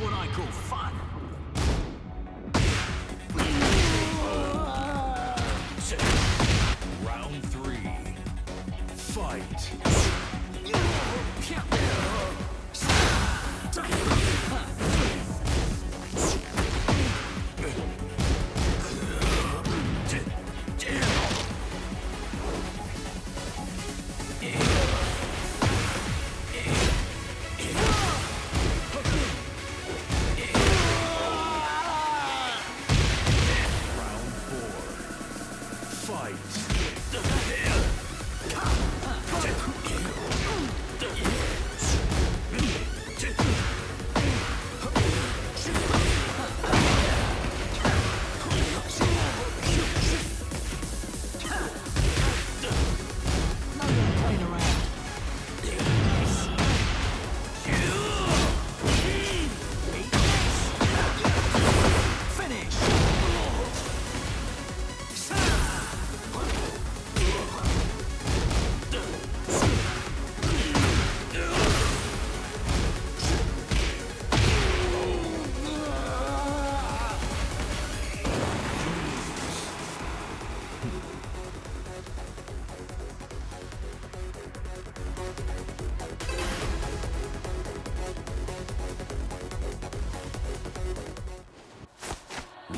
What I call fun. Round three. Fight.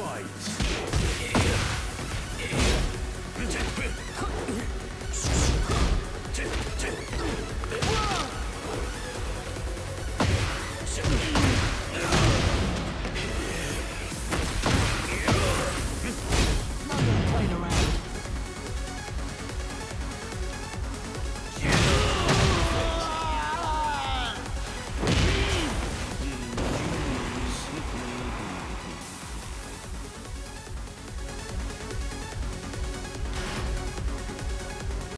Fight!